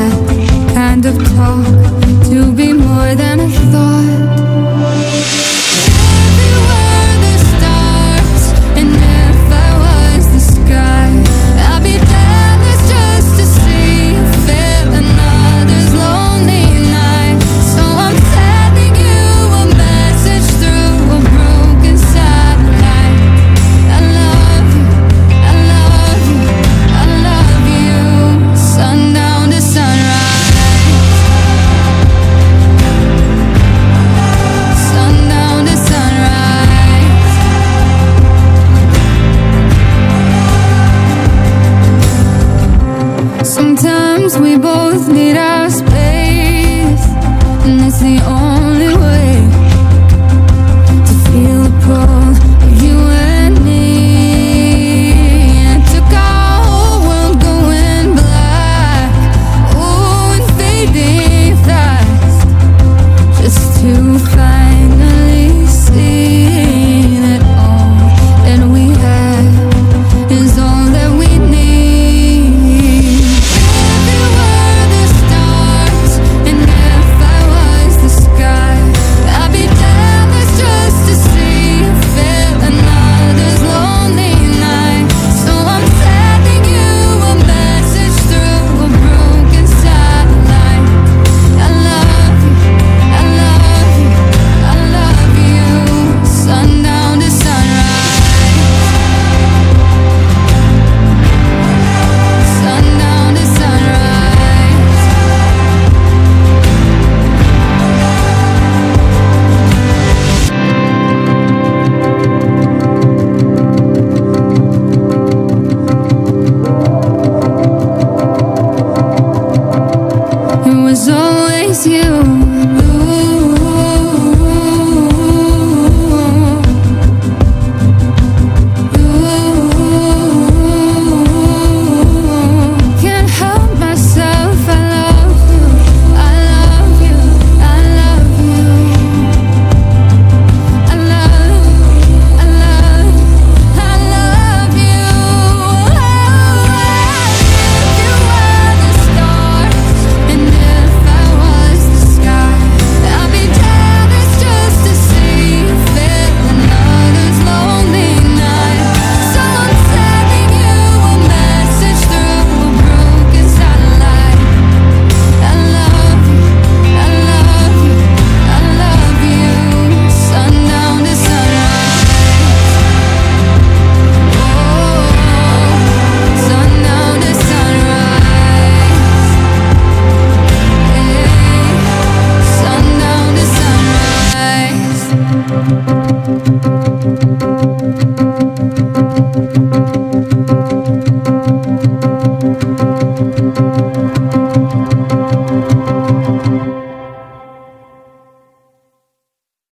that kind of talk to be more than a thought. Deus.